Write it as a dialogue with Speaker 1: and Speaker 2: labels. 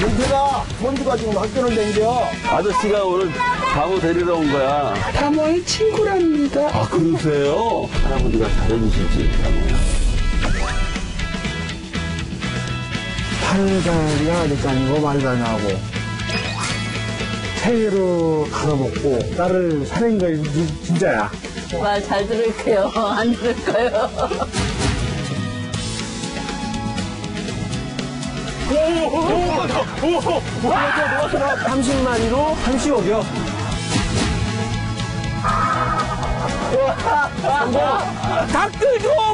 Speaker 1: 민태가 손주가 지금 학교를 댕겨.
Speaker 2: 아저씨가 오늘 바보 데리러 온 거야.
Speaker 3: 다모의 친구랍니다.
Speaker 2: 아, 그러세요? 할아버지가 잘해주실지,
Speaker 1: 팔다리가 아직 아니고 말도 하고. 새로 갈아먹고 딸을 사는 거 진짜야.
Speaker 4: 말 잘 들을게요. 안 들을 거예요.
Speaker 1: 30마리로 30억이요.
Speaker 3: 닭들도!